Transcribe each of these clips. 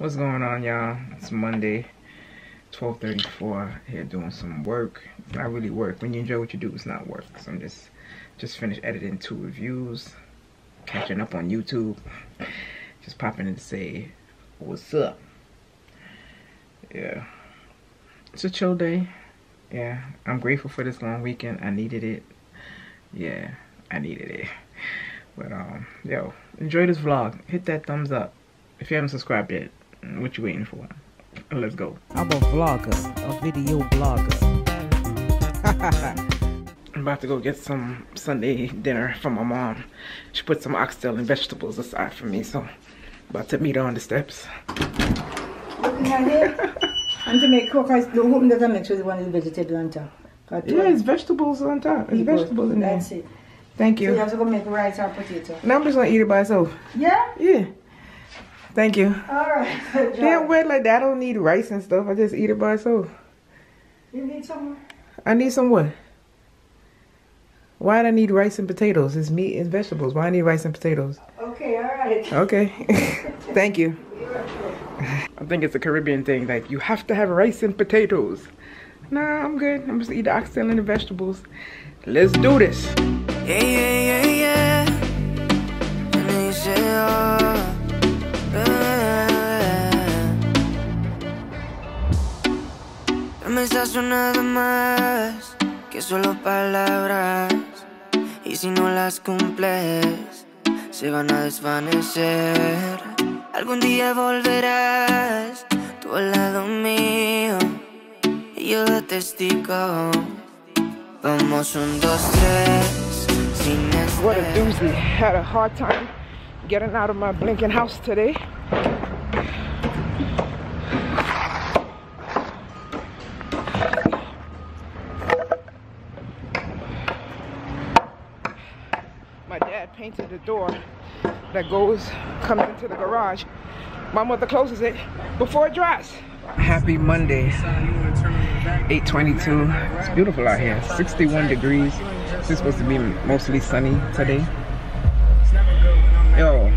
What's going on, y'all? It's Monday, 12:34. Here doing some work. It's not really work. When you enjoy what you do, it's not work. So I'm just just finished editing two reviews, catching up on YouTube. Just popping in to say, what's up? Yeah, it's a chill day. Yeah, I'm grateful for this long weekend. I needed it. Yeah, I needed it. But um, yo, enjoy this vlog. Hit that thumbs up if you haven't subscribed yet. What you waiting for? Let's go. I'm a vlogger, a video blogger. I'm about to go get some Sunday dinner from my mom. She put some oxtail and vegetables aside for me, so about to meet her on the steps. and to make cook, I don't hope that I make sure the one is vegetable on top. Yeah, it's vegetables on top. It's vegetables in there. That's it. Thank So you. you have to go make rice or potato. Now I'm just gonna eat it by itself. Yeah? Yeah. Thank you. Alright. Yeah, wait like that. I don't need rice and stuff. I just eat it by itself. You need some? I need some what? Why do I need rice and potatoes? It's meat and vegetables. Why I need rice and potatoes? Okay, alright. Okay. Thank you. I think it's a Caribbean thing. Like, you have to have rice and potatoes. Nah, I'm good. I'm just eat the oxtail and the vegetables. Let's do this. Yeah, yeah, yeah, yeah. Me estás sonando más que solo palabras. Y si no las cumples, se van a desvanecer. Algún día volverás tú al lado mío. Y yo de testigo. Vamos un, dos, tres, sin What a doozy. Had a hard time getting out of my blinking house today. Door that goes, comes into the garage. My mother closes it before it dries. Happy Monday. 822. It's beautiful out here. 61 degrees. It's supposed to be mostly sunny today. Yo.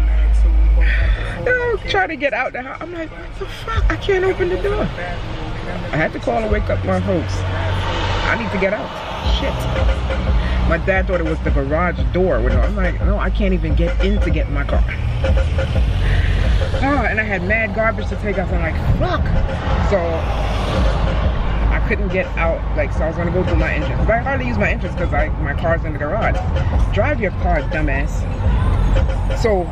Yo, try to get out the house. I'm like, what the fuck? I can't open the door. I had to call and wake up my folks. I need to get out. Shit. My dad thought it was the garage door. With I'm like, no, I can't even get in to get in my car. Oh, and I had mad garbage to take out. So I'm like, fuck. So I couldn't get out. Like, so I was gonna go through my entrance. But I hardly use my entrance because I my car's in the garage. Drive your car, dumbass. So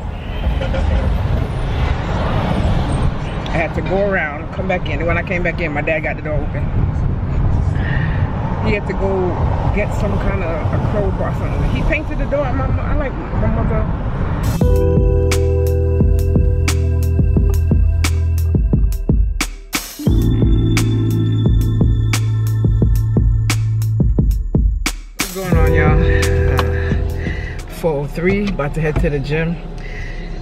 I had to go around, come back in. And when I came back in, my dad got the door open. He had to go get some kind of a crowbar or something. He painted the door. My, I like my mother. What's going on, y'all? Uh, 403, about to head to the gym.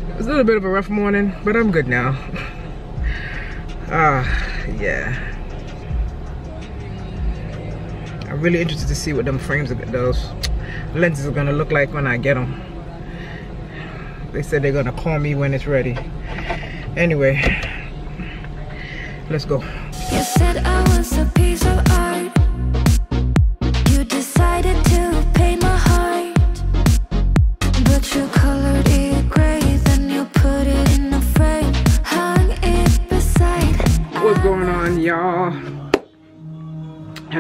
It was a little bit of a rough morning, but I'm good now. Ah, yeah. I'm really interested to see what them frames, those lenses are gonna look like when I get them. They said they're gonna call me when it's ready. Anyway, let's go.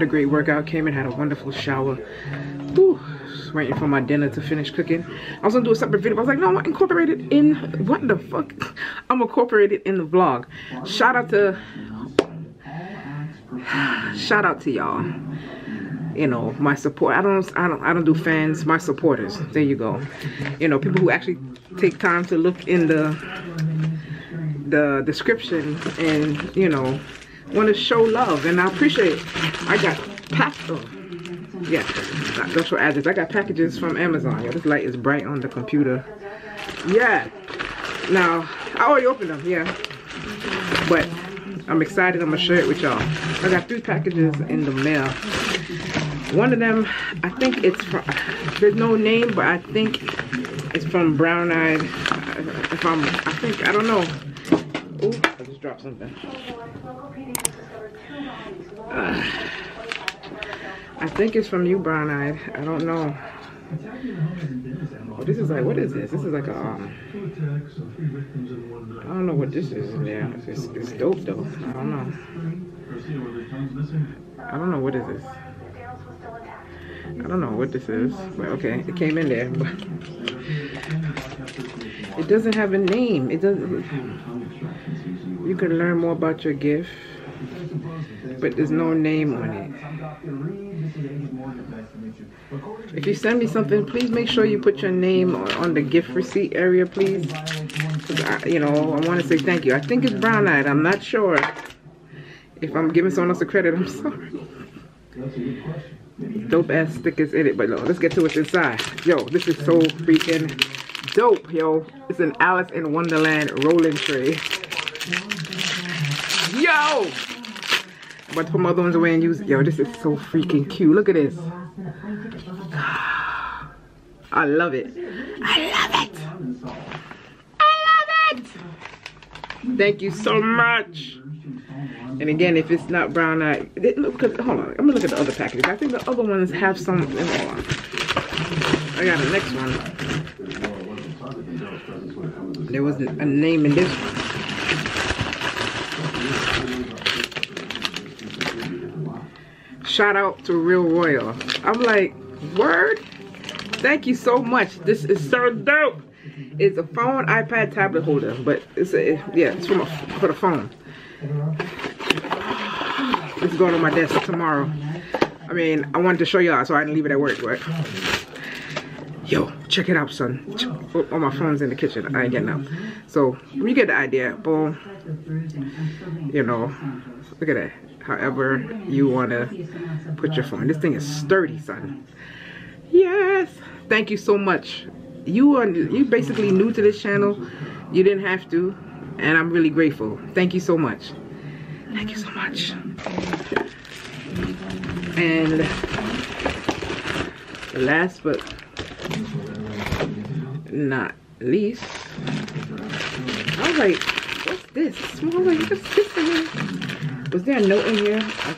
Great workout, came and had a wonderful shower. Whew, just waiting for my dinner to finish cooking. I was gonna do a separate video, I was like, no, I'm gonna incorporate it in, what the fuck? I'm gonna incorporate it in the vlog. Shout out to, shout out to y'all. You know, my support, I don't, I don't, I don't do fans, my supporters. There you go. You know, people who actually take time to look in the, the description and you know want to show love and I appreciate it. I got pack oh, yeah address I got packages from Amazon. Yeah this light is bright on the computer. Yeah. Now I already opened them yeah. But I'm excited. I'm gonna share it with y'all. I got three packages in the mail. One of them I think it's from there's no name but I think it's from Brown Eyed if I'm I think I don't know. Ooh, just dropped something. I think it's from you, Brown Eyed. I don't know. Oh, this is like, what is this? This is like a, um, I don't know what this is in there. It's, it's dope though. I don't know. I don't know what is this. I don't know what this is, but okay, it came in there. But it doesn't have a name. It doesn't. You can learn more about your gift, but there's no name on it. If you send me something, please make sure you put your name on, the gift receipt area, please. I, you know, I want to say thank you. I think it's brown eyed. I'm not sure. If I'm giving someone else a credit, I'm sorry. Dope ass stickers in it, but no, let's get to what's inside. Yo, this is so freaking dope, yo. It's an Alice in Wonderland rolling tray. Yo! I'm about to put my other ones away and use Yo, this is so freaking cute. Look at this. I love it. I love it. I love it. Thank you so much. And again, if it's not brown it- look, hold on. I'm gonna look at the other packages. I think the other ones have some. Hold on. I got the next one. There was a name in this one. Shout out to Real Royal. I'm like, word? Thank you so much. This is so dope. It's a phone, iPad, tablet holder, but it's a yeah, it's from a, for the phone. It's going on my desk tomorrow. I mean, I wanted to show y'all, so I didn't leave it at work, but yo, check it out, son. Oh, oh, my phone's in the kitchen. I ain't getting out. So you get the idea. Boom. You know, look at that. However you wanna put your phone. This thing is sturdy, son. Yes. Thank you so much. You are you basically new to this channel. You didn't have to, and I'm really grateful. Thank you so much. Thank you so much. And the last but not least, I was like, what's this? I was like, what's this in here? Was there a note in here? I,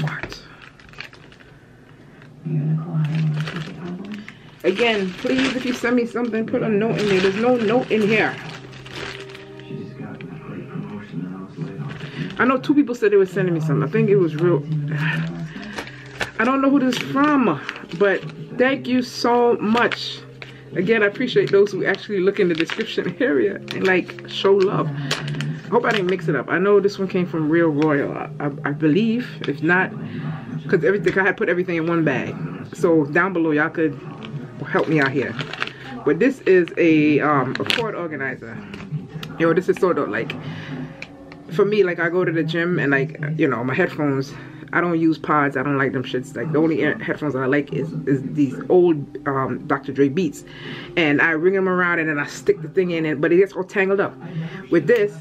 fart. Again, please, if you send me something, put a note in there. There's no note in here. I know two people said they were sending me something. I think it was real. I don't know who this is from, but thank you so much. Again, I appreciate those who actually look in the description area and like show love. I hope I didn't mix it up. I know this one came from Real Royal, I, I, believe. If not, because everything I had put everything in one bag. So down below, y'all could help me out here. But this is a um, a cord organizer. Yo, this is sort of like for me. Like I go to the gym and like you know my headphones. I don't use pods. I don't like them shits. Like the only headphones I like is, is these old um, Dr. Dre Beats, and I ring them around and then I stick the thing in it, but it gets all tangled up. With this,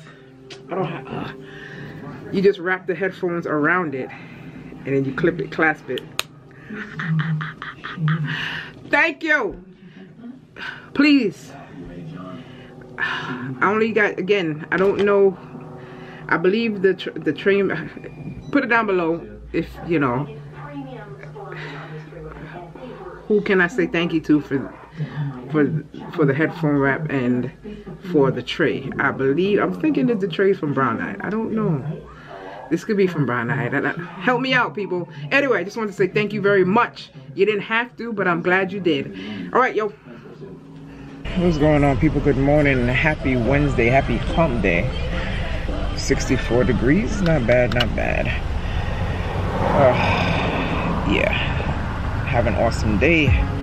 I don't have. Uh, you just wrap the headphones around it, and then you clip it, clasp it. Thank you. Please. I only got again. I don't know. I believe the tr the train. Put it down below if you know. Who can I say thank you to for for for the headphone wrap and for the tray? I believe I'm thinking that the tray from Brown. I don't know. This could be from Brown Eye. That- that- Help me out, people. Anyway, I just wanted to say thank you very much. You didn't have to, but I'm glad you did. All right, yo. What's going on, people? Good morning. Happy Wednesday. Happy hump day. 64 degrees. Not bad, not bad. Uh, yeah. Have an awesome day.